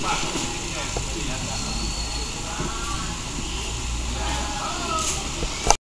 快。